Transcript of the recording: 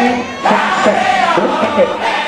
Shane Johnson.